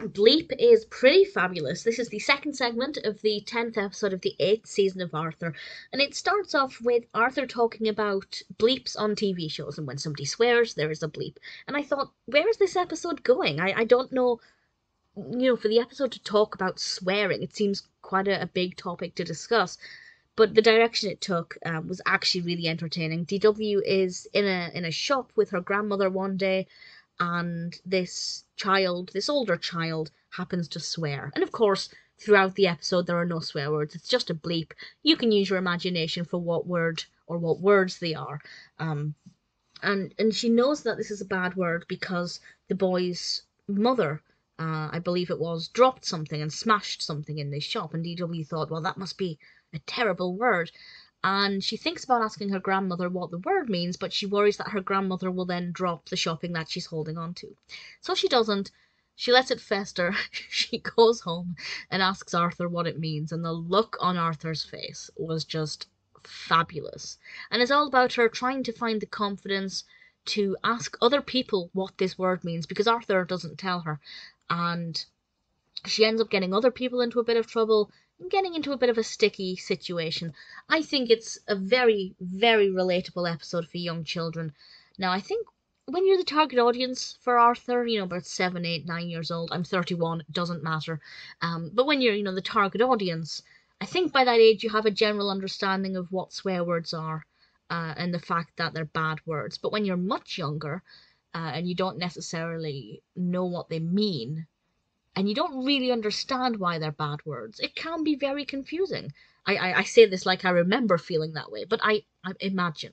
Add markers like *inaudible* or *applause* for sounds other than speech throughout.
Bleep is pretty fabulous. This is the second segment of the 10th episode of the 8th season of Arthur, and it starts off with Arthur talking about bleeps on TV shows, and when somebody swears, there is a bleep. And I thought, where is this episode going? I, I don't know, you know, for the episode to talk about swearing, it seems quite a, a big topic to discuss. But the direction it took um, was actually really entertaining. DW is in a in a shop with her grandmother one day, and this child, this older child, happens to swear. And of course, throughout the episode, there are no swear words. It's just a bleep. You can use your imagination for what word or what words they are. Um, and and she knows that this is a bad word because the boy's mother, uh, I believe it was, dropped something and smashed something in this shop. And DW thought, well, that must be a terrible word and she thinks about asking her grandmother what the word means, but she worries that her grandmother will then drop the shopping that she's holding on to. So she doesn't. She lets it fester. *laughs* she goes home and asks Arthur what it means, and the look on Arthur's face was just fabulous. And it's all about her trying to find the confidence to ask other people what this word means because Arthur doesn't tell her. And she ends up getting other people into a bit of trouble and getting into a bit of a sticky situation. I think it's a very, very relatable episode for young children. Now, I think when you're the target audience for Arthur, you know, about seven, eight, nine years old, I'm 31, doesn't matter. Um, but when you're, you know, the target audience, I think by that age you have a general understanding of what swear words are uh, and the fact that they're bad words. But when you're much younger uh, and you don't necessarily know what they mean, and you don't really understand why they're bad words, it can be very confusing. I, I, I say this like I remember feeling that way, but I, I imagine.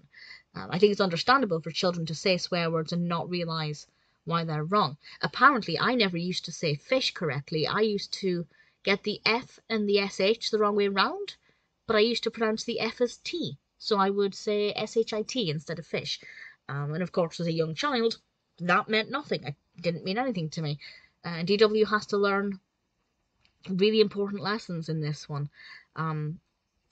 Um, I think it's understandable for children to say swear words and not realize why they're wrong. Apparently, I never used to say fish correctly. I used to get the F and the SH the wrong way round, but I used to pronounce the F as T. So I would say SHIT instead of fish. Um, and of course, as a young child, that meant nothing. It didn't mean anything to me. Uh, DW has to learn really important lessons in this one. Um,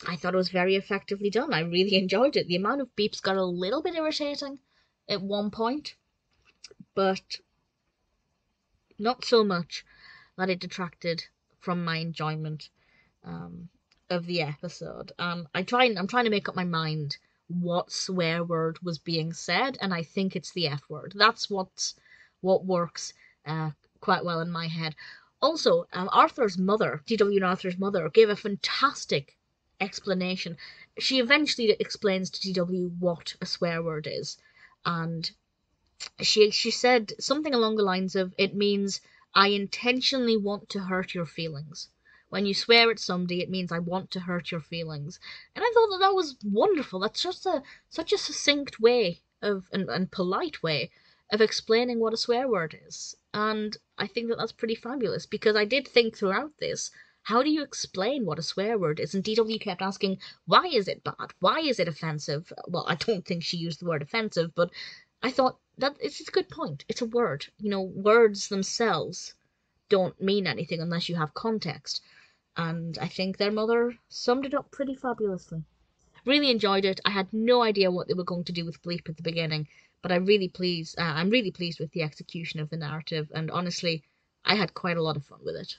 I thought it was very effectively done. I really *laughs* enjoyed it. The amount of beeps got a little bit irritating at one point, but not so much that it detracted from my enjoyment um, of the episode. Um, I try I'm trying to make up my mind what swear word was being said, and I think it's the F word. That's what's what works uh, quite well in my head. Also, um, Arthur's mother, D.W. Arthur's mother, gave a fantastic explanation. She eventually explains to D.W. what a swear word is, and she she said something along the lines of, "It means I intentionally want to hurt your feelings." When you swear at somebody, it means I want to hurt your feelings, and I thought that that was wonderful. That's just a such a succinct way of and, and polite way of explaining what a swear word is. And I think that that's pretty fabulous because I did think throughout this, how do you explain what a swear word is? And DW kept asking, why is it bad? Why is it offensive? Well, I don't think she used the word offensive, but I thought that it's a good point. It's a word. You know, words themselves don't mean anything unless you have context. And I think their mother summed it up pretty fabulously. Really enjoyed it. I had no idea what they were going to do with Bleep at the beginning, but I really pleased. Uh, I'm really pleased with the execution of the narrative, and honestly, I had quite a lot of fun with it.